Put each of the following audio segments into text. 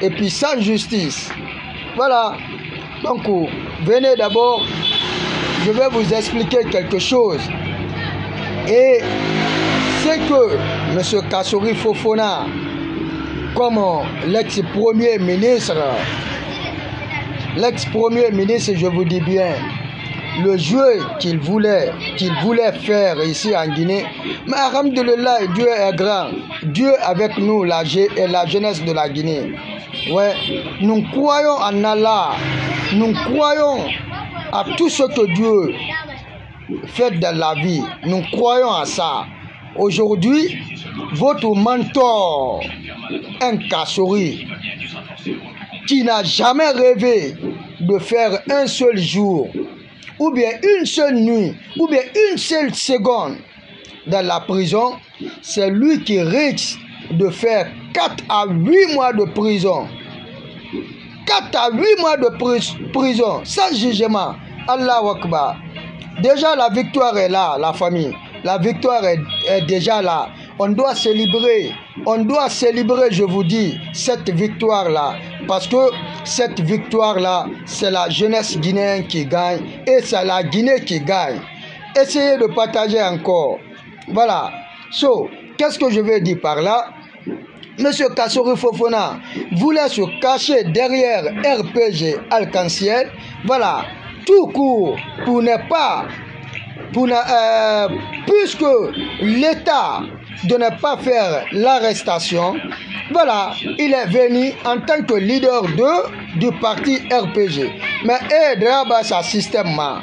Et puis sans justice. Voilà. Donc, venez d'abord, je vais vous expliquer quelque chose. Et c'est que M. Kassouri Fofona, comme l'ex-premier ministre, l'ex-premier ministre, je vous dis bien, le jeu qu'il voulait, qu'il voulait faire ici en Guinée. Mais Alhamdulillah, Dieu est grand. Dieu avec nous, la, la jeunesse de la Guinée. Ouais. Nous croyons en Allah. Nous croyons à tout ce que Dieu fait dans la vie. Nous croyons à ça. Aujourd'hui, votre mentor, un kassori, qui n'a jamais rêvé de faire un seul jour ou bien une seule nuit, ou bien une seule seconde dans la prison, c'est lui qui risque de faire 4 à 8 mois de prison. 4 à 8 mois de prison, sans jugement. Allah Akbar. Déjà, la victoire est là, la famille. La victoire est déjà là. On doit célébrer, on doit célébrer, je vous dis, cette victoire-là. Parce que cette victoire-là, c'est la jeunesse guinéenne qui gagne et c'est la Guinée qui gagne. Essayez de partager encore. Voilà. So, qu'est-ce que je veux dire par là Monsieur Kassori Fofona voulait se cacher derrière RPG Alcanciel. Voilà, tout court pour ne pas, pour ne, euh, puisque l'État de ne pas faire l'arrestation. Voilà, il est venu en tant que leader de, du parti RPG. Mais et eh, draba sa système ma.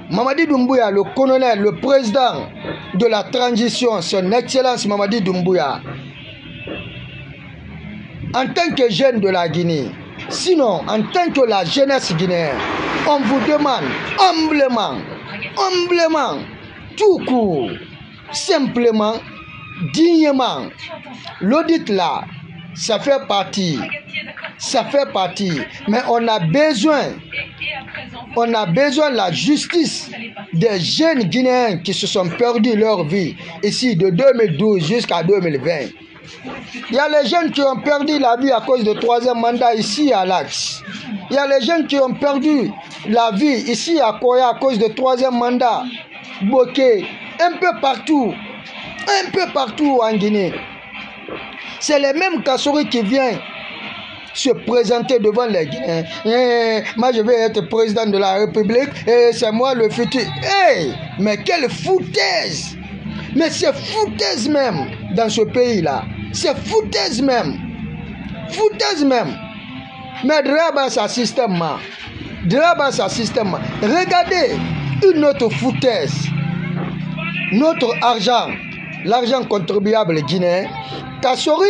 Mamadi Doumbouya, le colonel, le président de la transition, son excellence Mamadi Doumbouya, en tant que jeune de la Guinée, sinon en tant que la jeunesse guinéenne, on vous demande humblement, humblement, tout court, simplement dignement. L'audit là, ça fait partie. Ça fait partie. Mais on a besoin, on a besoin de la justice des jeunes Guinéens qui se sont perdus leur vie ici de 2012 jusqu'à 2020. Il y a les jeunes qui ont perdu la vie à cause du troisième mandat ici à l'Axe. Il y a les jeunes qui ont perdu la vie ici à Koya à cause du troisième mandat. Boké, un peu partout, un peu partout en Guinée. C'est les mêmes casseroles qui viennent se présenter devant les Guinéens. Eh, moi, je vais être président de la République et c'est moi le futur. Eh, mais quelle foutaise! Mais c'est foutaise même dans ce pays-là. C'est foutaise même. Foutaise même. Mais Draba, sa système. Draba, sa système. Regardez une autre foutaise. Notre argent. l'argent contribuable guinéen, Kassori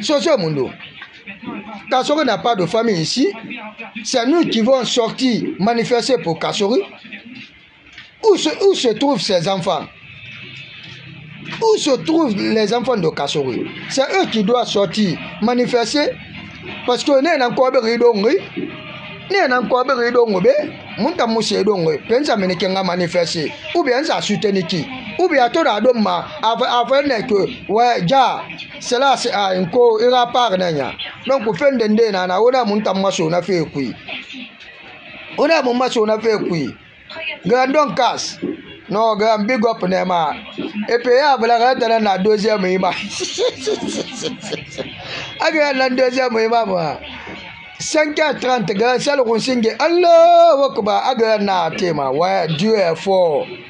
Soso Mundo, Kasori n'a pas de famille ici. C'est nous qui vont sortir manifester pour Kasori. Où se, où se trouvent ses enfants Où se trouvent les enfants de Kasori C'est eux qui doivent sortir manifester parce que ne na kobe ridongi ne na kobe ridongo be munta musie dongo pensa meneke nga manifester ou bien ça soutenir qui ou bien to da do ma avant que ouais ja cela c'est à nko ira par nanya donc fende nde na na ona munta maso na fe kui ona mu maso na fe kui grand don kas no grand big up na ma et puis ya bla ga tana na deuxième ima aga na deuxième ima ma 5h30 grand sel ko singe allah wakba aga na tema wa dieu est fort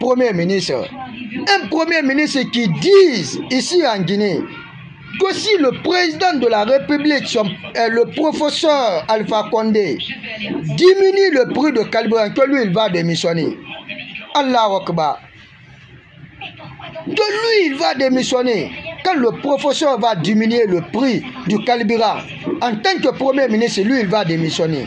Premier ministre. Un premier ministre qui dit ici en Guinée que si le président de la République, euh, le professeur Alpha Condé, diminue le prix de carburant, que lui, il va démissionner. Allah Akbar. Que lui, il va démissionner. Quand le professeur va diminuer le prix du carburant, en tant que Premier ministre, lui, il va démissionner.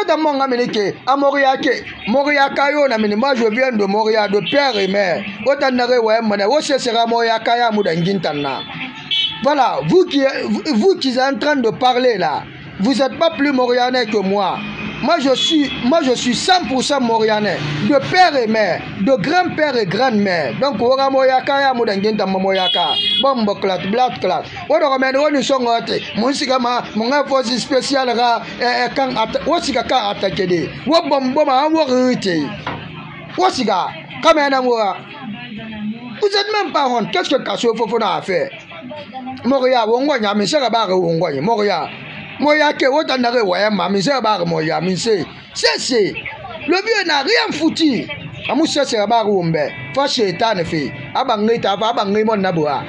Ota mwa nga mene ke a Moria ke Moria kayo na mene moi je viens de Moria de père et mère ota nare wa mwana wo se sera Moria kaya muda ngintana voilà vous qui vous qui êtes en train de parler là vous êtes pas plus Morianais que moi moi je suis moi je suis 100% Morianais de père et mère de grand père et grande mère donc ora Moria kaya muda ngintana Moria ka bombo clat blat clat ora mene woni songote munsika ma munga fosi spécial ga eh, eh, kan ata wo sika kan ata kede wo bom bom an wo rite wo sika kama na ngo vous êtes même pas honte qu'est-ce que kaso fofo na fait moko ya wo ngo nya mise ka ba re wo ngo nya moko ya mo ya ke wo tanda re wa ya ma mise ka ba re mo ya mise sese le vieux n'a rien foutu amusese ka ba re wo mbe fa shetane fe abangita fa abangimo na boa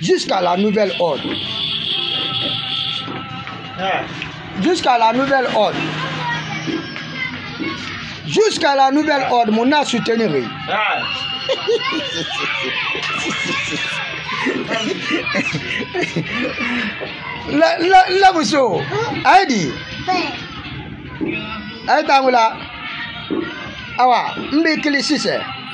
Jusqu'à la nouvelle ordre. Jusqu'à la nouvelle ordre. Jusqu'à la nouvelle ordre, mon a soutenu. la, la, la muso a ye di a ye taa wula awa n b'i kili sisan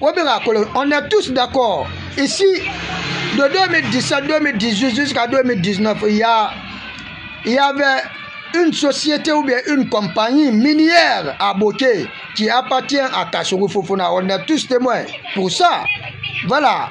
on est tous d'accord. Ici, de 2017, 2018 jusqu'à 2019, il y, a, il y avait une société ou bien une compagnie minière à Boké qui appartient à Kassourou Fofona. On est tous témoins pour ça. Voilà.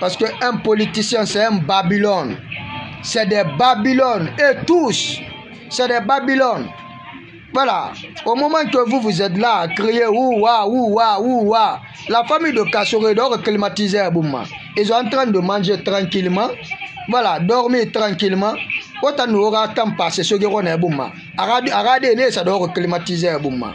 Parce qu'un politicien, c'est un Babylone. C'est des Babylones. Et tous, c'est des Babylones. Voilà. Au moment que vous, vous êtes là à crier ouah, ouah, ouah, la famille de Kassouré doit reclimatiser Bouma. ils sont en train de manger tranquillement voilà dormir tranquillement kota nu oga temps passé soki kona ebuma aga dene esa do okoclimatise ebuma